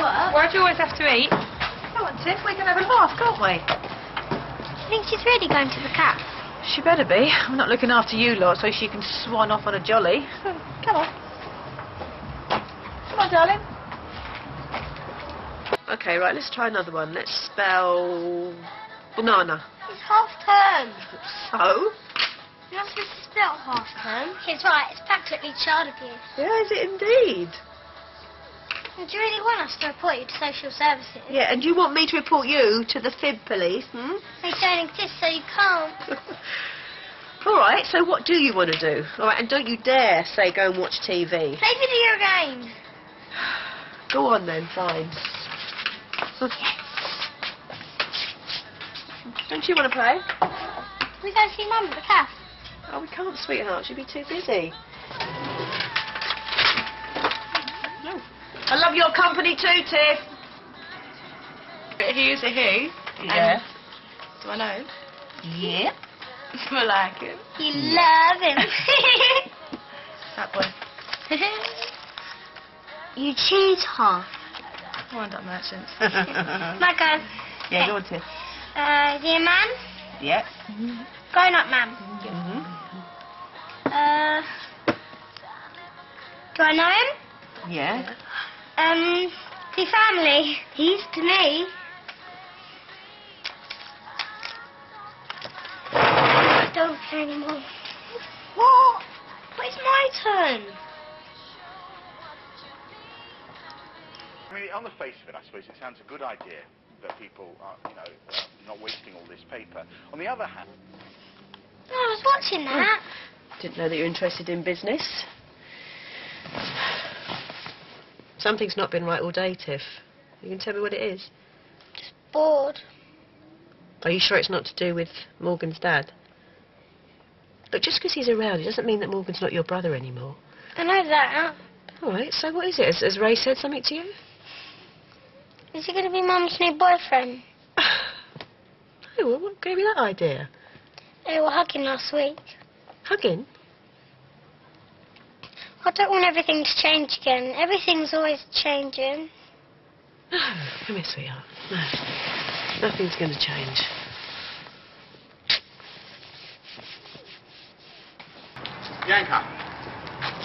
work. Uh? Why do you always have to eat? Come on, Tiff, we can have a laugh, can't we? I think she's really going to the cat. She better be. I'm not looking after you lot so she can swan off on a jolly. Come on. Come on, darling. Okay, right, let's try another one. Let's spell banana. It's half term. Oh. So? You're not supposed to spell half term. He's right, it's practically child abuse. Yeah, is it indeed? Do you really want us to report you to social services? Yeah, and you want me to report you to the fib police, hmm? They don't exist, so you can't. All right, so what do you want to do? All right, and don't you dare say go and watch TV. Play video games. Go on then, fine. Yes. Don't you want to play? We go see Mum at the cafe. Oh, we can't, sweetheart. She'd be too busy. I love your company too, Tiff. Who's a who? Yeah. Do I know? Yeah. I like him. You love him. That boy. you choose half. Wind up merchants. My go. Yeah, go on, Tiff. Uh, dear man, Yeah. grown up man. Mm-hmm. Uh, do I know him? Yeah. Um, the family. He's to me. Don't care anymore. What? But it's my turn. I mean, on the face of it, I suppose it sounds a good idea that people are, you know, uh, not wasting all this paper. On the other hand, No, I was watching that. Didn't know that you're interested in business. Something's not been right all day, Tiff. You can tell me what it is. Just bored. Are you sure it's not to do with Morgan's dad? Look, just because he's around, it doesn't mean that Morgan's not your brother anymore. I know that. All right, so what is it? Has, has Ray said something to you? Is he going to be Mum's new boyfriend? Oh, well, what gave you that idea? They were hugging last week. Hugging? I don't want everything to change again. Everything's always changing. No, come here, sweetheart. No, nothing's going to change. Bianca,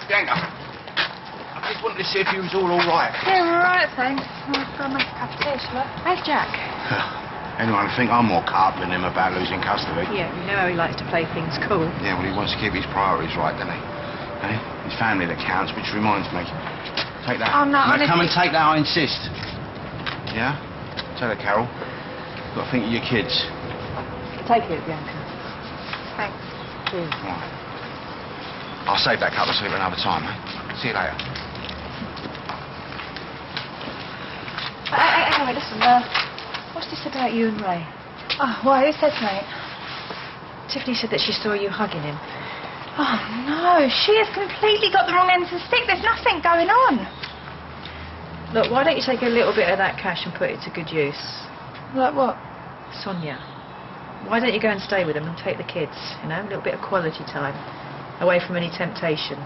Bianca, I just wanted to see if you was all all right. Yeah, we're all right, thanks. I've got a nice cup of tea, shall I? Where's Jack? Anyone think I'm more cut up than him about losing custody. Yeah, you know how he likes to play things cool. Yeah, well, he wants to keep his priorities right, doesn't he? Eh? His family that counts, which reminds me. Take that. Oh, no, Now, Come and take that, I insist. Yeah? Tell her, Carol. You've got to think of your kids. Take it, Bianca. Thanks. All right. I'll save that cup of tea for another time, eh? See you later. Hey, hey, anyway, listen, uh, what's this about you and Ray? Oh, why, who said mate? Tiffany said that she saw you hugging him. Oh, no, she has completely got the wrong end of the stick. There's nothing going on. Look, why don't you take a little bit of that cash and put it to good use? Like what? Sonia. Why don't you go and stay with them and take the kids, you know, a little bit of quality time, away from any temptation.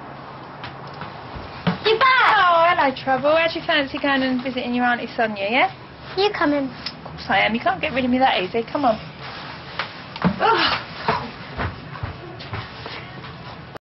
You back? Oh, hello, Trouble. How'd you fancy going and visiting your Auntie Sonia, yeah? You coming? Of course I am. You can't get rid of me that easy. Come on. Ugh.